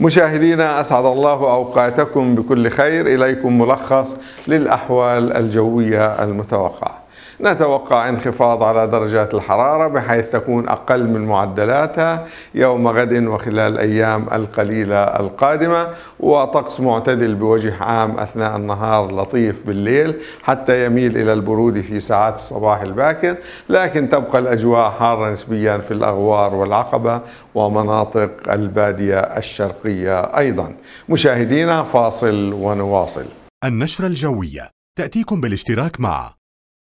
مشاهدينا أسعد الله أوقاتكم بكل خير إليكم ملخص للأحوال الجوية المتوقعة. نتوقع انخفاض على درجات الحرارة بحيث تكون أقل من معدلاتها يوم غد وخلال الأيام القليلة القادمة وطقس معتدل بوجه عام أثناء النهار لطيف بالليل حتى يميل إلى البرود في ساعات الصباح الباكر لكن تبقى الأجواء حارة نسبيا في الأغوار والعقبة ومناطق البادية الشرقية أيضا. مشاهدينا فاصل ونواصل. النشرة الجوية تأتيكم بالاشتراك مع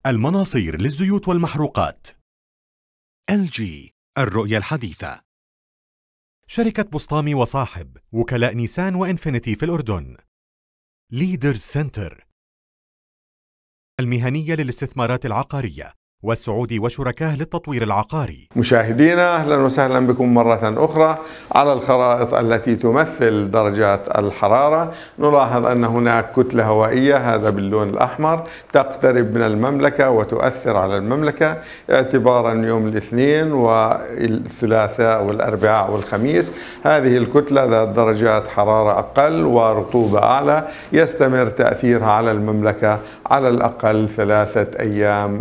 المناصير للزيوت والمحروقات. LG الرؤية الحديثة. شركة بسطامي وصاحب وكلاء نيسان وإنفينيتي في الأردن. Leaders Center المهنية للاستثمارات العقارية. والسعودي وشركاه للتطوير العقاري. مشاهدينا أهلا وسهلا بكم مرة أخرى على الخرائط التي تمثل درجات الحرارة. نلاحظ أن هناك كتلة هوائية هذا باللون الأحمر تقترب من المملكة وتؤثر على المملكة اعتبارا يوم الاثنين والثلاثاء والأربعاء والخميس. هذه الكتلة ذات درجات حرارة أقل ورطوبة أعلى يستمر تأثيرها على المملكة على الأقل ثلاثة أيام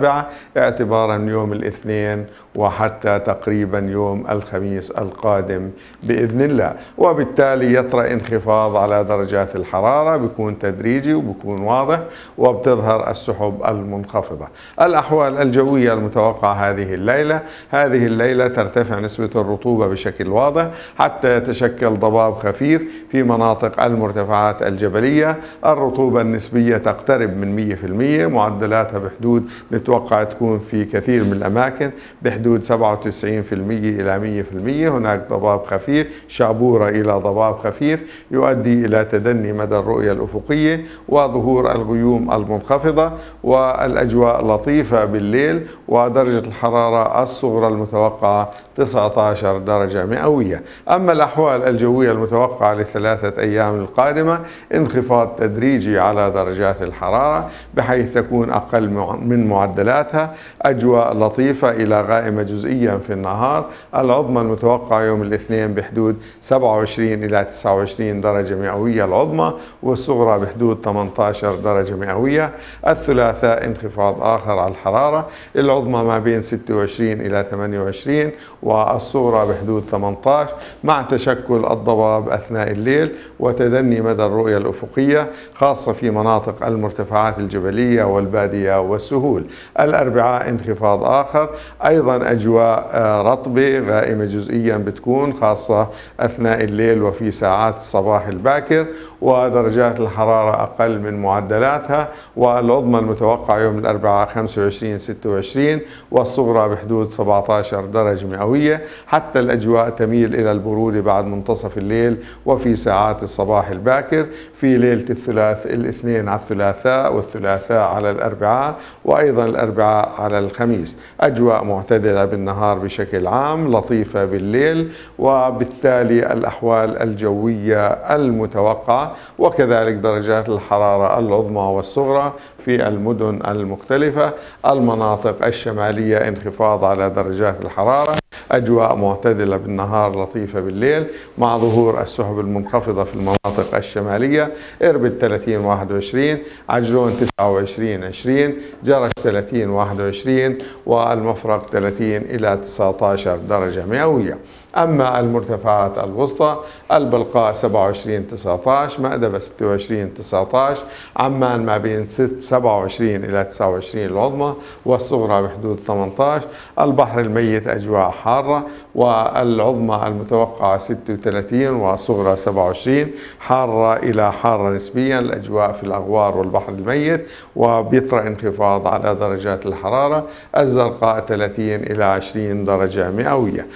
متتابعه اعتبارا يوم الاثنين وحتى تقريبا يوم الخميس القادم بإذن الله. وبالتالي يطرأ انخفاض على درجات الحرارة بيكون تدريجي وبيكون واضح وبتظهر السحب المنخفضة. الأحوال الجوية المتوقعة هذه الليلة هذه الليلة ترتفع نسبة الرطوبة بشكل واضح حتى يتشكل ضباب خفيف في مناطق المرتفعات الجبلية. الرطوبة النسبية تقترب من 100% معدلاتها بحدود نتوقع تكون في كثير من الأماكن بحدود 97% إلى 100% هناك ضباب خفيف شابورة إلى ضباب خفيف يؤدي إلى تدني مدى الرؤية الأفقية وظهور الغيوم المنخفضة والأجواء لطيفة بالليل ودرجة الحرارة الصغرى المتوقعة 19 درجة مئوية. أما الأحوال الجوية المتوقعة للثلاثة أيام القادمة انخفاض تدريجي على درجات الحرارة بحيث تكون أقل من معدلاتها أجواء لطيفة إلى غائمة جزئيا في النهار العظمى المتوقعة يوم الاثنين بحدود 27 إلى 29 درجة مئوية العظمى والصغرى بحدود 18 درجة مئوية. الثلاثاء انخفاض آخر على الحرارة العظمى ما بين 26 إلى 28 والصغرى بحدود 18 مع تشكل الضباب أثناء الليل وتدني مدى الرؤية الأفقية خاصة في مناطق المرتفعات الجبلية والبادية والسهول. الأربعاء انخفاض آخر أيضا أجواء رطبة غائمة جزئيا بتكون خاصة أثناء الليل وفي ساعات الصباح الباكر ودرجات الحرارة أقل من معدلاتها والعظمى المتوقعة يوم الأربعاء 25 26 والصغرى بحدود 17 درجة مئوية. حتى الأجواء تميل إلى البرود بعد منتصف الليل وفي ساعات الصباح الباكر. في ليلة الثلاث الاثنين على الثلاثاء والثلاثاء على الأربعاء وأيضا الأربعاء على الخميس. أجواء معتدلة بالنهار بشكل عام لطيفة بالليل وبالتالي الأحوال الجوية المتوقعة وكذلك درجات الحرارة العظمى والصغرى في المدن المختلفة المناطق الشمالية انخفاض على درجات الحرارة أجواء معتدلة بالنهار لطيفة بالليل مع ظهور السحب المنخفضة في المناطق الشمالية. إربد 30 21 عجلون 29 20 جرش 30 21 والمفرق 30 إلى 19 درجة مئوية. أما المرتفعات الوسطى البلقاء 27 19 مأدبة 26 19 عمان ما بين 27 إلى 29 العظمى والصغرى بحدود 18 البحر الميت أجواء حارة والعظمى المتوقعة 36 والصغرى 27 حارة إلى حارة نسبيا الأجواء في الأغوار والبحر الميت وبيطرأ انخفاض على درجات الحرارة الزرقاء 30 إلى 20 درجة مئوية.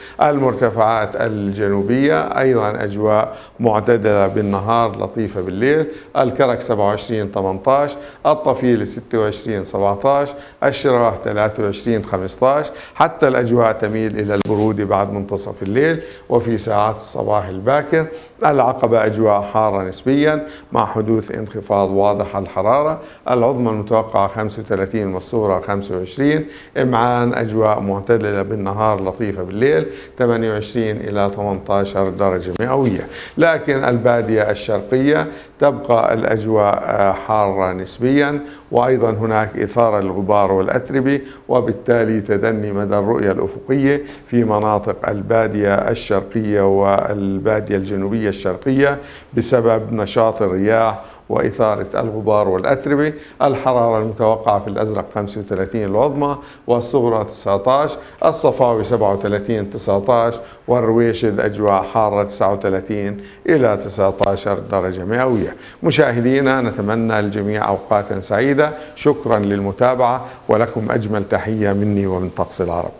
المرتفعات الجنوبية أيضا أجواء معتدلة بالنهار لطيفة بالليل. الكرك 27 18 الطفيل 26 17 الشراه 23 15 حتى الأجواء تميل إلى البرود بعد منتصف الليل وفي ساعات الصباح الباكر. العقبة أجواء حارة نسبيا مع حدوث انخفاض واضح الحرارة. العظمى المتوقعة 35 والصغرى 25 إمعان أجواء معتدلة بالنهار لطيفة بالليل. 28 20 إلى 18 درجة مئوية. لكن البادية الشرقية تبقى الأجواء حارة نسبيا وأيضا هناك إثارة للغبار والأتربة وبالتالي تدني مدى الرؤية الأفقية في مناطق البادية الشرقية والبادية الجنوبية الشرقية بسبب نشاط الرياح وإثارة الغبار والأتربة الحرارة المتوقعة في الأزرق 35 العظمى والصغرى 19 الصفاوي 37 19 والرويش الأجواء حارة 39 إلى 19 درجة مئوية. مشاهدينا نتمنى للجميع أوقاتا سعيدة. شكرا للمتابعة ولكم أجمل تحية مني ومن طقس العرب.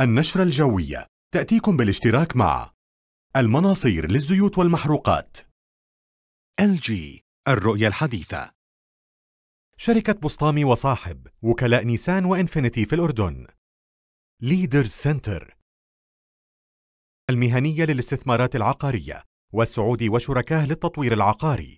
النشرة الجوية تأتيكم بالاشتراك مع المناصير للزيوت والمحروقات. LG الرؤية الحديثة. شركة بسطامي وصاحب وكلاء نيسان وإنفينيتي في الأردن. Leaders Center المهنية للاستثمارات العقارية والسعودي وشركاه للتطوير العقاري.